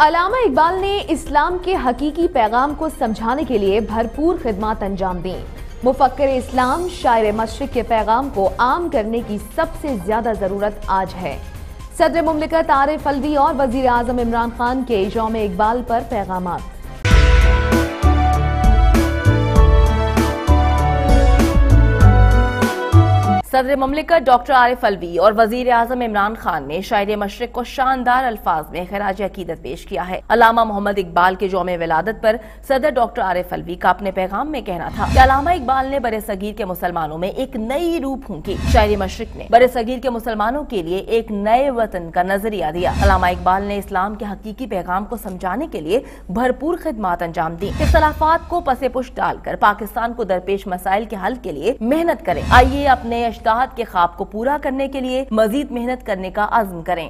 علامہ اقبال نے اسلام کے حقیقی پیغام کو سمجھانے کے لیے بھرپور خدمات انجام دیں۔ مفکر اسلام شاعر مشرق کے پیغام کو عام کرنے کی سب سے زیادہ ضرورت آج ہے۔ صدر مملکت عارف الوی اور وزیر اعظم عمران خان کے یوم اقبال پر پیغامات۔ صدر مملکت ڈاکٹر عارف الوی اور وزیر اعظم عمران خان نے شاعر مشرق کو شاندار الفاظ میں خراج عقیدت پیش کیا ہے۔ علامہ محمد اقبال کے جوم ولادت پر صدر ڈاکٹر عارف الوی کا اپنے پیغام میں کہنا تھا کہ علامہ اقبال نے بر صغیر کے مسلمانوں میں ایک نئی روح پھونکی۔ شاعر مشرق نے بر صغیر کے مسلمانوں کے لیے ایک نئے وطن کا نظریہ دیا۔ علامہ اقبال نے اسلام کے حقیقی پیغام کو سمجھانے کے لیے بھرپور خدمات انجام دی اختلافات کو پس پش ڈال کر پاکستان کو درپیش مسائل کے حل کے لیے محنت کریں۔ آئیے اپنے اشتہاد کے خواب کو پورا کرنے کے لیے مزید محنت کرنے کا عزم کریں۔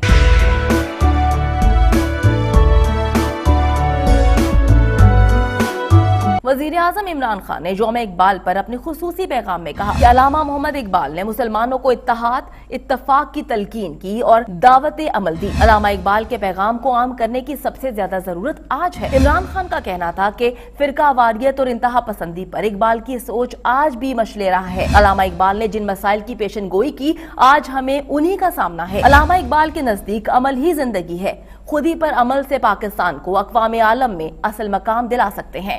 وزیر اعظم عمران خان نے یوم اقبال پر اپنے خصوصی پیغام میں کہا کہ علامہ محمد اقبال نے مسلمانوں کو اتحاد، اتفاق کی تلقین کی اور دعوت عمل دی۔ علامہ اقبال کے پیغام کو عام کرنے کی سب سے زیادہ ضرورت آج ہے۔ عمران خان کا کہنا تھا کہ فرقہ واریت اور انتہا پسندی پر اقبال کی سوچ آج بھی مشلے رہا ہے۔ علامہ اقبال نے جن مسائل کی پیشن گوئی کی، آج ہمیں انہی کا سامنا ہے۔ علامہ اقبال کے نزدیک عمل ہی زندگی ہے۔ خودی پر عمل سے پاکستان کو اقوام عالم میں اصل مقام دلا سکتے ہیں۔